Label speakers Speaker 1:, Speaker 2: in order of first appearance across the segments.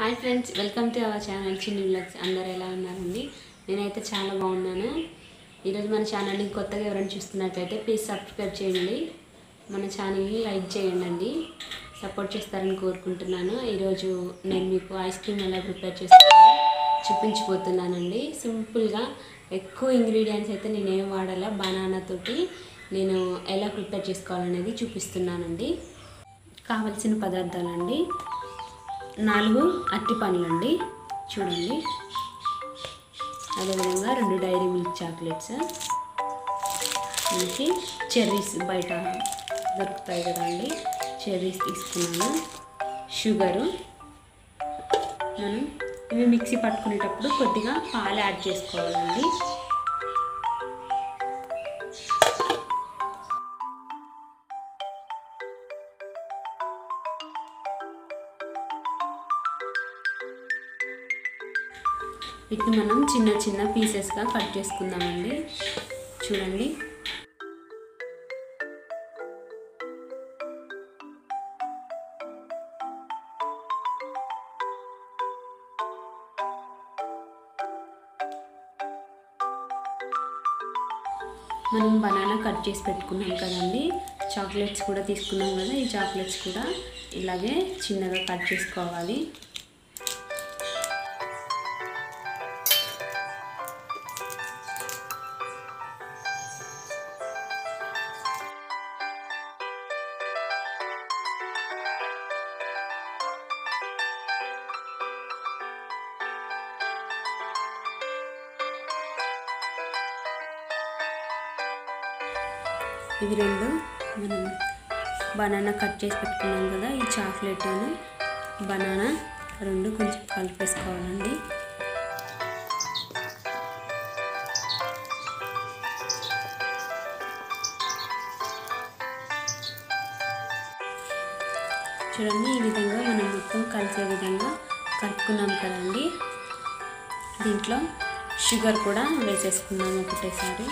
Speaker 1: hi friends welcome to our channel Chinni blogs అందరు ఎలా ఉన్నారండి నేనైతే చాలా బాగున్నాను ఈరోజు మన ఛానల్ని కొత్తగా ఎవరైనా చూస్తున్నట్లయితే ప్లీజ్ సబ్స్క్రైబ్ చేయండి మన ఛానల్ని లైక్ చేయండి అండి సపోర్ట్ చేస్తారని కోరుకుంటున్నాను ఈరోజు నేను మీకు ఐస్ క్రీమ్ ఎలా ప్రిపేర్ చేస్తాను చూపించిపోతున్నానండి సింపుల్గా ఎక్కువ ఇంగ్రీడియంట్స్ అయితే నేనేం వాడాలా బనానాతోటి నేను ఎలా ప్రిపేర్ చేసుకోవాలనేది చూపిస్తున్నానండి కావలసిన పదార్థాలండి నాలుగు అట్టి పండ్లు అండి చూడండి అదేవిధంగా రెండు డైరీ మిల్క్ చాక్లెట్స్ మనకి చెర్రీస్ బయట దొరుకుతాయి కదా అండి చెర్రీస్ తీసుకున్నాను షుగరు మనం ఇవి మిక్సీ పట్టుకునేటప్పుడు కొద్దిగా పాలు యాడ్ చేసుకోవాలండి వీటిని మనం చిన్న చిన్న పీసెస్గా కట్ చేసుకుందామండి చూడండి మనం బనానా కట్ చేసి పెట్టుకున్నాం కదండి చాక్లెట్స్ కూడా తీసుకున్నాం కదా ఈ చాక్లెట్స్ కూడా ఇలాగే చిన్నగా కట్ చేసుకోవాలి ఇవి రెండు మనం బనానా కట్ చేసి పెట్టుకున్నాం కదా ఈ చాక్లెట్ అని బనానా రెండు కొంచెం కలిపేసుకోవాలండి చూడండి ఈ విధంగా మనం మొత్తం కలిసే విధంగా కలుపుకున్నాం కదండి దీంట్లో షుగర్ కూడా వేసేసుకున్నాము ఒకటేసారి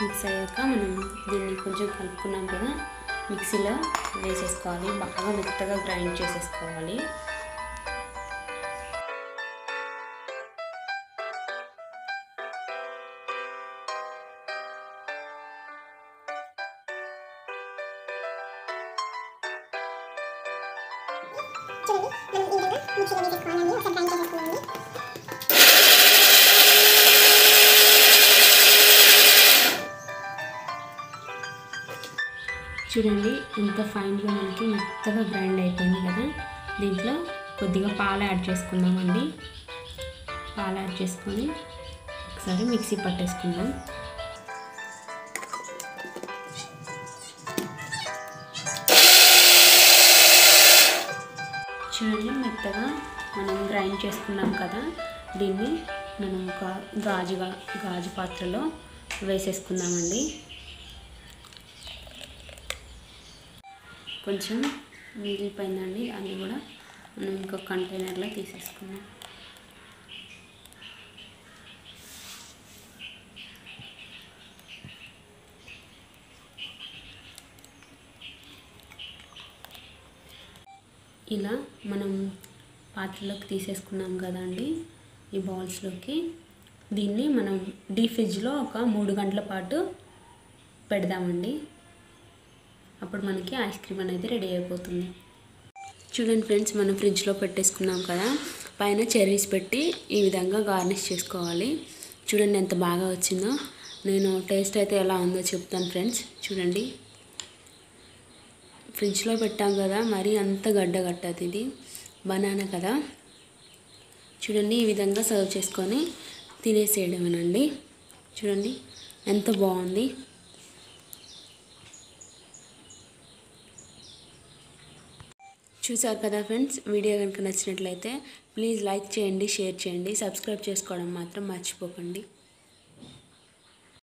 Speaker 1: మిక్స్ అయ్యాక మనం దీన్ని కొంచెం కలుపుకున్నాం కదా మిక్సీలో వేసేసుకోవాలి బాగా మెత్తగా గ్రైండ్ చేసేసుకోవాలి మనం ఈ విధంగా మిక్సీలో వేసేసుకోవాలండి చూడండి ఇంత ఫైన్గా మనకి మెత్తగా గ్రైండ్ అయిపోయింది కదా దీంట్లో కొద్దిగా పాలు యాడ్ చేసుకుందామండి పాలు యాడ్ చేసుకొని ఒకసారి మిక్సీ పట్టేసుకుందాం చూడండి మెత్తగా మనం గ్రైండ్ చేసుకున్నాం కదా దీన్ని మనం ఒక గాజు గాజు పాత్రలో వేసేసుకుందామండి కొంచెం మిగిలిపోయిందండి అది కూడా మనం ఇంకొక కంటైనర్లో తీసేసుకున్నాం ఇలా మనం పాత్రలోకి తీసేసుకున్నాం కదండి ఈ బౌల్స్లోకి దీన్ని మనం డీ ఫ్రిడ్జ్లో ఒక మూడు గంటల పాటు పెడదామండి అప్పుడు మనకి ఐస్ క్రీమ్ అనేది రెడీ అయిపోతుంది చూడండి ఫ్రెండ్స్ మనం ఫ్రిడ్జ్లో పెట్టేసుకున్నాం కదా పైన చెర్రీస్ పెట్టి ఈ విధంగా గార్నిష్ చేసుకోవాలి చూడండి ఎంత బాగా వచ్చిందో నేను టేస్ట్ అయితే ఎలా ఉందో చెప్తాను ఫ్రెండ్స్ చూడండి ఫ్రిడ్జ్లో పెట్టాం కదా మరీ అంత గడ్డ కట్టదు ఇది బనానా కదా చూడండి ఈ విధంగా సర్వ్ చేసుకొని తినేసేయడం అనండి చూడండి ఎంత బాగుంది చూసారు కదా ఫ్రెండ్స్ వీడియో కనుక నచ్చినట్లయితే ప్లీజ్ లైక్ చేయండి షేర్ చేయండి సబ్స్క్రైబ్ చేసుకోవడం మాత్రం మర్చిపోకండి